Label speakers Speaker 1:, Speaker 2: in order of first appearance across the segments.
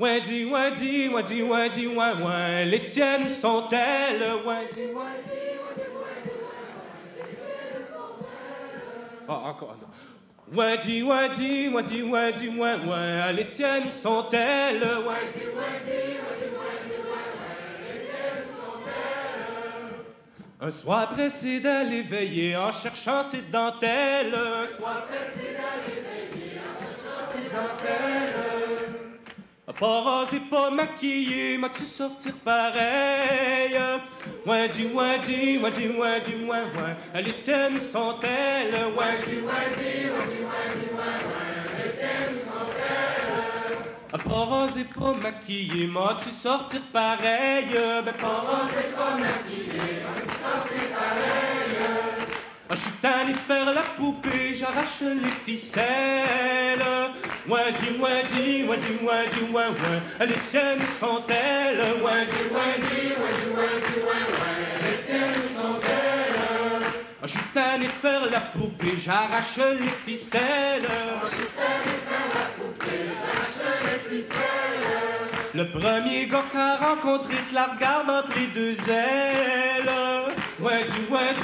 Speaker 1: Wendy, Wendy, Wendy, Wendy, ouais, ouais, les tiennes sont-elles? Wendy, Wendy, Ah, encore, non. Wendy, Wendy, Wendy, Wendy, ouais, les tiennes sont-elles? Wendy, Wendy, Un soir pressé d'aller veiller en cherchant ses dentelles. Un soir pressé d'aller veiller en cherchant ses dentelles. Pas rasé, pas maquillé, m'as-tu sortir pareil? Wendy, Wendy, Wendy, Wendy, ouais, ouais, les tiennes sont-elles? Wendy, Wendy, Wendy, Wendy, ouais, ouais, les tiennes sont-elles? Pas rasé, pas maquillé, m'as-tu sortir pareil? Ben, pas rasé, pas maquillé, m'as-tu sortir pareil? Ah, je suis tanné faire la poupée, j'arrache les ficelles. Wendy, Wendy, Wendy, ouais, ouais, les tiennes sont-elles? Ah, je suis de faire la poupée, j'arrache les ficelles. Ah, je suis faire la poupée, j'arrache les ficelles. Le premier gars qu'a rencontré te la regarde entre les deux ailes. Wendy, ouais,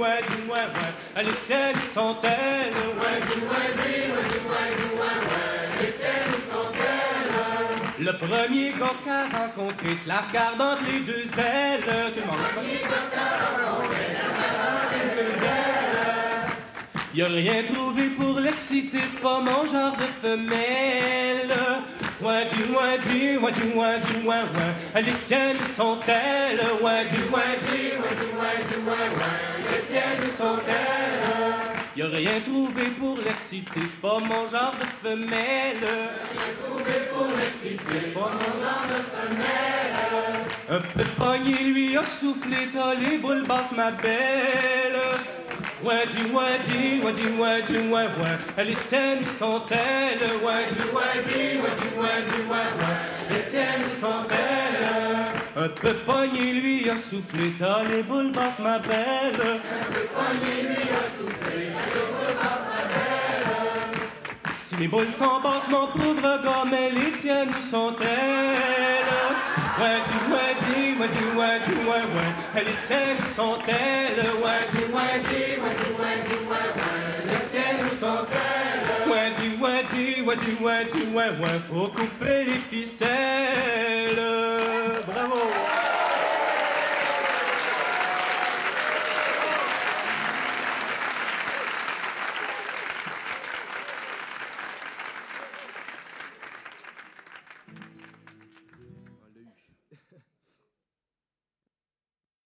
Speaker 1: ouais, les tiennes sont-elles? Wendy, Wendy, Wendy, Wendy, Le premier gars qu'a rencontré te la regarde entre les deux ailes. Tout le monde. Le premier entre les deux ailes. Y a rien trouvé pour l'exciter, c'est pas mon genre de femelle. Wendy, Wendy, Wendy, Wendy, ouais, ouais, les tiennes sont-elles? Wendy, Wendy, Wendy, Wendy, ouais, ouais, les tiennes rien trouvé pour l'exciter, c'est pas mon genre de femelle. Rien trouvé pour l'exciter, c'est pas mon genre de femelle. Un peu de poignée lui a soufflé, t'as les boules basses, ma belle. Wendy, Wendy, Wendy, Wendy, ouais, ouais, les tiennes sont-elles? Wendy, Wendy, Wendy, Wendy, ouais, ouais, les tiennes sont-elles? Un peu poigné lui a soufflé, t'as les boules basses, ma belle. Un peu poigné lui a soufflé, t'as les boules basses, ma belle. Si mes boules sont basses, mon pauvre gars, mais les tiennes où sont-elles? Wendy, Wendy, Wendy, Wendy, ouais, ouais, les tiennes où sont-elles? Wendy, Wendy, Wendy, Wendy, ouais, ouais, les tiennes où sont-elles? Wendy, Wendy, Wendy, Wendy, ouais, ouais, faut couper les ficelles.